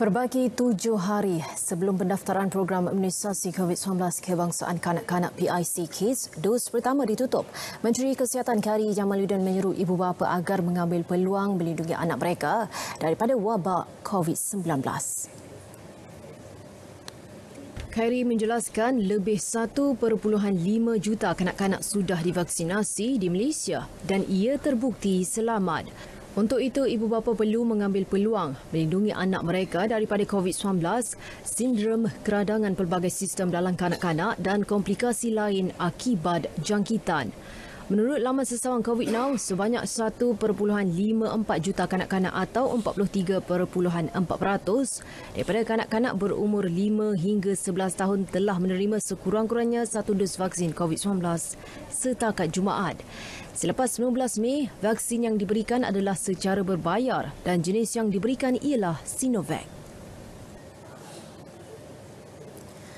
Berbagi tujuh hari sebelum pendaftaran program imunisasi COVID-19 kebangsaan kanak-kanak PIC Kids, dos pertama ditutup. Menteri Kesihatan Kari Jamaluddin menyeru ibu bapa agar mengambil peluang melindungi anak mereka daripada wabak COVID-19. Khairi menjelaskan lebih 1.5 juta kanak-kanak sudah divaksinasi di Malaysia dan ia terbukti selamat. Untuk itu, ibu bapa perlu mengambil peluang melindungi anak mereka daripada COVID-19, sindrom keradangan pelbagai sistem dalam kanak-kanak dan komplikasi lain akibat jangkitan. Menurut laman sesawang COVID Now, sebanyak 1.54 juta kanak-kanak atau 43.4% daripada kanak-kanak berumur 5 hingga 11 tahun telah menerima sekurang-kurangnya satu dos vaksin COVID-19 setakat Jumaat. Selepas 19 Mei, vaksin yang diberikan adalah secara berbayar dan jenis yang diberikan ialah Sinovac.